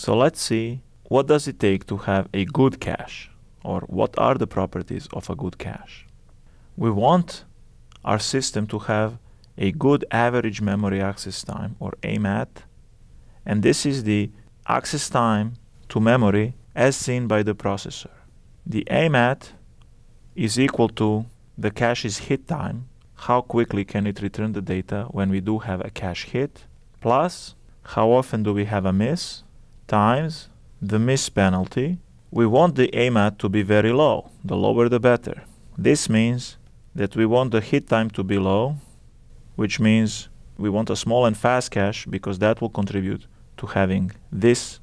So let's see what does it take to have a good cache or what are the properties of a good cache. We want our system to have a good average memory access time or AMAT and this is the access time to memory as seen by the processor. The AMAT is equal to the cache's hit time, how quickly can it return the data when we do have a cache hit, plus how often do we have a miss, times the miss penalty. We want the AMAT to be very low, the lower the better. This means that we want the hit time to be low, which means we want a small and fast cache because that will contribute to having this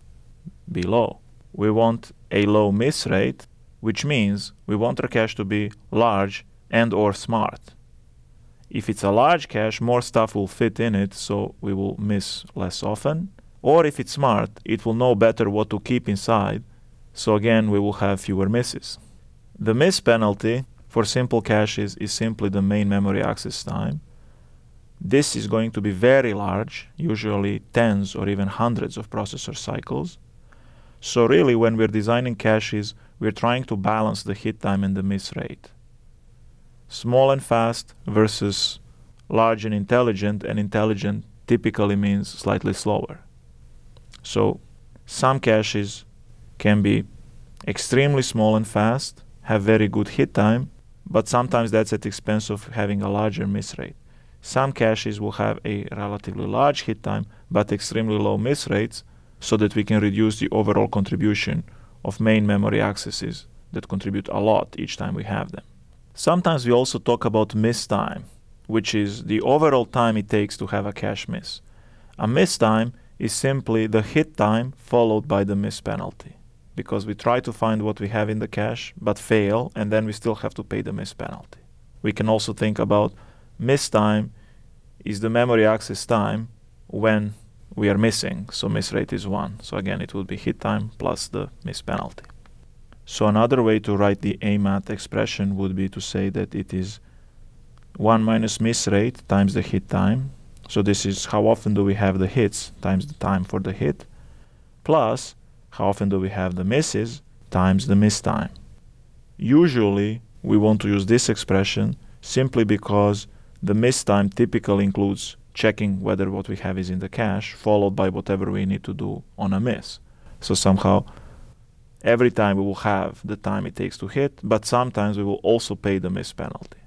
be low. We want a low miss rate, which means we want our cache to be large and or smart. If it's a large cache, more stuff will fit in it, so we will miss less often. Or if it's smart, it will know better what to keep inside, so again we will have fewer misses. The miss penalty for simple caches is simply the main memory access time. This is going to be very large, usually tens or even hundreds of processor cycles. So really when we're designing caches, we're trying to balance the hit time and the miss rate. Small and fast versus large and intelligent, and intelligent typically means slightly slower. So some caches can be extremely small and fast, have very good hit time, but sometimes that's at the expense of having a larger miss rate. Some caches will have a relatively large hit time but extremely low miss rates so that we can reduce the overall contribution of main memory accesses that contribute a lot each time we have them. Sometimes we also talk about miss time, which is the overall time it takes to have a cache miss. A miss time is simply the hit time followed by the miss penalty because we try to find what we have in the cache but fail and then we still have to pay the miss penalty. We can also think about miss time is the memory access time when we are missing, so miss rate is 1. So again, it would be hit time plus the miss penalty. So another way to write the AMAT expression would be to say that it is 1 minus miss rate times the hit time. So this is how often do we have the hits times the time for the hit, plus how often do we have the misses times the miss time. Usually, we want to use this expression simply because the miss time typically includes checking whether what we have is in the cache, followed by whatever we need to do on a miss. So somehow, every time we will have the time it takes to hit, but sometimes we will also pay the miss penalty.